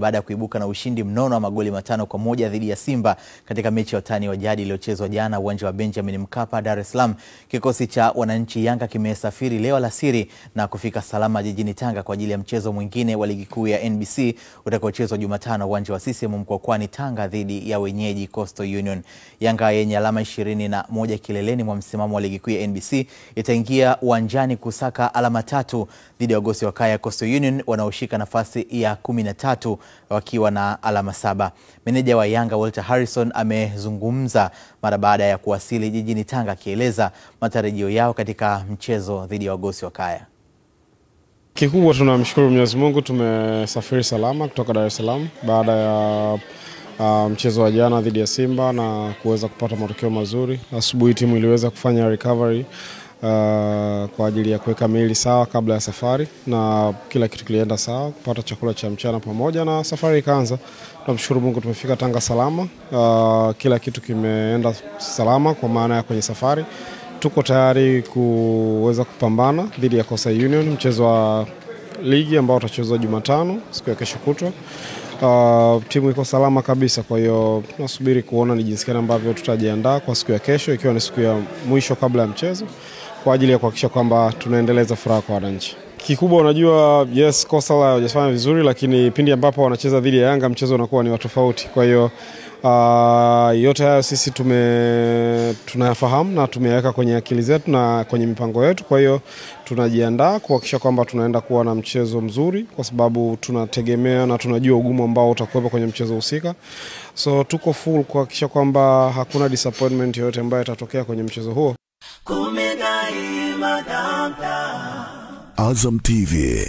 baada ya kuibuka na ushindi mnono wa magoli matano kwa moja dhidi ya Simba katika mechi ya watani wa jadi iliyochezwa jana uwanja wa Benjamin Mkapa, Dar es Salaam. Kikosi cha wananchi Yanga kimesafiri leo alasiri na kufika salama jijini Tanga kwa ajili ya mchezo mwingine wa ligi kuu ya NBC utakaochezwa Jumatano uwanja wa CCM Mkwakwani, Tanga dhidi ya wenyeji Coastal Union. Yanga yenye alama ishirini na moja kileleni mwa msimamo wa ligi kuu ya NBC itaingia uwanjani kusaka alama tatu dhidi ya wagosi wa kaya Coastal Union wanaoshika nafasi ya kumi na tatu wakiwa na alama saba. Meneja wa Yanga Walter Harrison amezungumza mara baada ya kuwasili jijini Tanga akieleza matarajio yao katika mchezo dhidi ya wagosi wa kaya. Kikubwa tunamshukuru Mwenyezi Mungu, tumesafiri salama kutoka Dar es Salaam baada ya uh, mchezo wa jana dhidi ya Simba na kuweza kupata matokeo mazuri. Asubuhi timu iliweza kufanya recovery uh, kwa ajili ya kuweka miili sawa kabla ya safari na kila kitu kilienda sawa, kupata chakula cha mchana pamoja na safari ikaanza. Tunamshukuru Mungu tumefika Tanga salama. Uh, kila kitu kimeenda salama kwa maana ya kwenye safari tuko tayari kuweza kupambana dhidi ya Coastal Union mchezo wa ligi ambao utachezwa Jumatano siku ya kesho kutwa. Uh, timu iko salama kabisa, kwa hiyo tunasubiri kuona ni jinsi gani ambavyo tutajiandaa kwa siku ya kesho, ikiwa ni siku ya mwisho kabla ya mchezo, kwa ajili ya kuhakikisha kwamba tunaendeleza furaha kwa wananchi. Kikubwa unajua, yes, Coastal hawajafanya vizuri, lakini pindi ambapo wanacheza dhidi ya Yanga mchezo unakuwa ni wa tofauti. Kwa hiyo uh, yote hayo sisi tume tunayafahamu na tumeyaweka kwenye akili zetu na kwenye mipango yetu. Kwa hiyo tunajiandaa kuhakikisha kwamba tunaenda kuwa na mchezo mzuri, kwa sababu tunategemea na tunajua ugumu ambao utakuwepo kwenye mchezo husika. So tuko full kuhakikisha kwamba hakuna disappointment yoyote ambayo itatokea kwenye mchezo huo. Azam TV,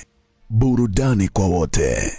burudani kwa wote.